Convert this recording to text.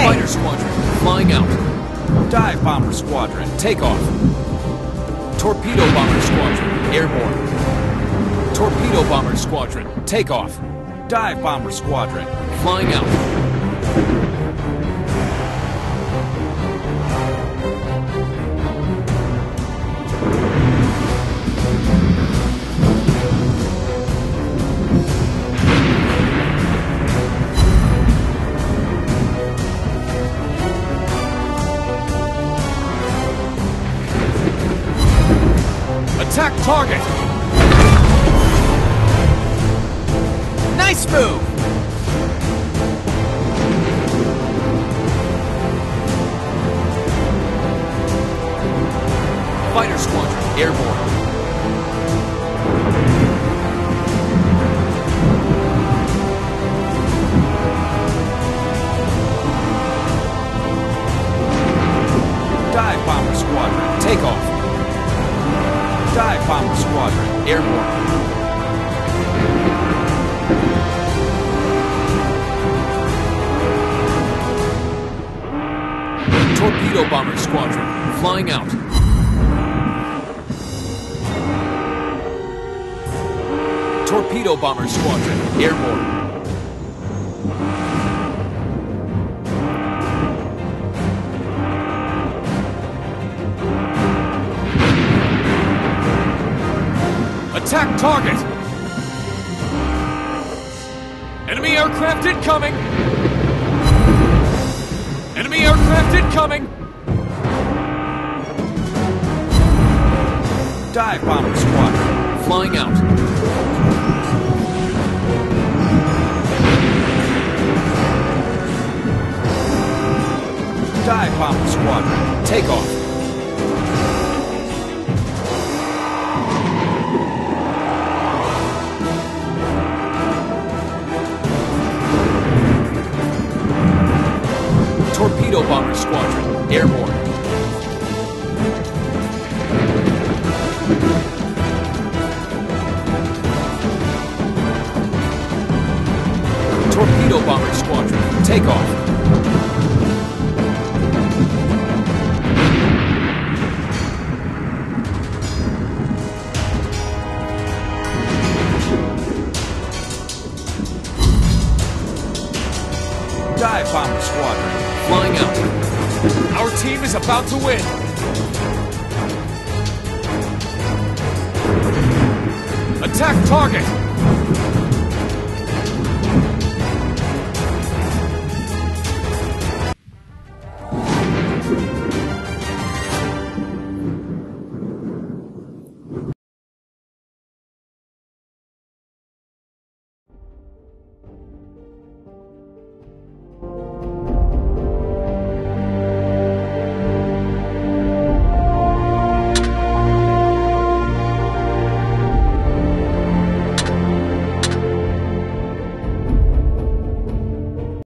way! Fighter Squadron, flying out. Dive Bomber Squadron, take off. Torpedo Bomber Squadron, airborne. Torpedo Bomber Squadron, take off. Dive Bomber Squadron, flying out. Attack target! Nice move! Fighter Squadron, airborne. Dive Bomber Squadron. Airborne. Torpedo Bomber Squadron, flying out. Torpedo Bomber Squadron, airborne. Attack target! Enemy aircraft incoming! Enemy aircraft incoming! Dive Bomber Squadron. Flying out. Dive Bomber Squadron. Take off. Squadron, airborne. Torpedo Bomber Squadron, take off. Dive Bomber Squadron. Flying out. Our team is about to win. Attack target!